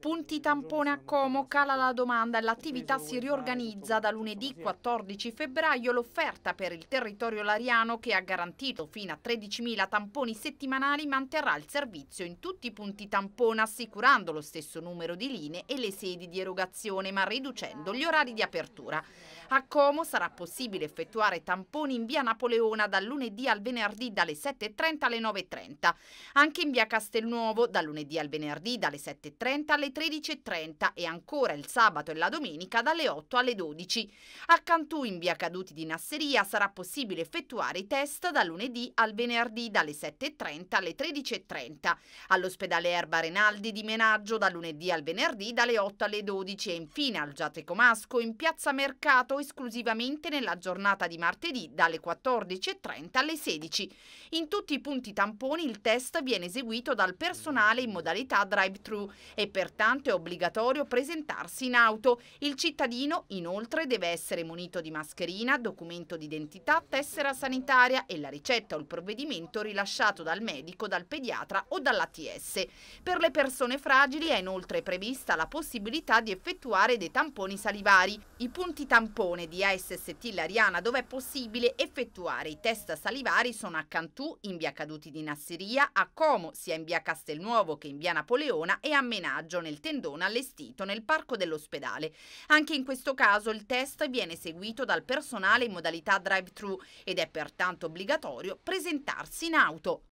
Punti tampone a Como, cala la domanda e l'attività si riorganizza. Da lunedì 14 febbraio l'offerta per il territorio lariano che ha garantito fino a 13.000 tamponi settimanali manterrà il servizio in tutti i punti tampone assicurando lo stesso numero di linee e le sedi di erogazione ma riducendo gli orari di apertura. A Como sarà possibile effettuare tamponi in via Napoleona dal lunedì al venerdì dalle 7.30 alle 9.30. Anche in via Castelnuovo dal lunedì al venerdì dalle 7.30 alle 13.30 e ancora il sabato e la domenica dalle 8 alle 12. A Cantù in via Caduti di Nasseria sarà possibile effettuare i test dal lunedì al venerdì dalle 7.30 alle 13.30. All'ospedale Erba Renaldi di Menaggio dal lunedì al venerdì dalle 8 alle 12 e infine al Giateco Masco in piazza Mercato esclusivamente nella giornata di martedì dalle 14.30 alle 16. In tutti i punti tamponi il test viene eseguito dal personale in modalità drive-thru e pertanto è obbligatorio presentarsi in auto. Il cittadino inoltre deve essere munito di mascherina, documento d'identità, tessera sanitaria e la ricetta o il provvedimento rilasciato dal medico, dal pediatra o dall'ATS. Per le persone fragili è inoltre prevista la possibilità di effettuare dei tamponi salivari. I punti tamponi zone di ASST Lariana dove è possibile effettuare i test salivari sono a Cantù, in via Caduti di Nasseria, a Como, sia in via Castelnuovo che in via Napoleona e a Menaggio nel tendone allestito nel parco dell'ospedale. Anche in questo caso il test viene eseguito dal personale in modalità drive-thru ed è pertanto obbligatorio presentarsi in auto.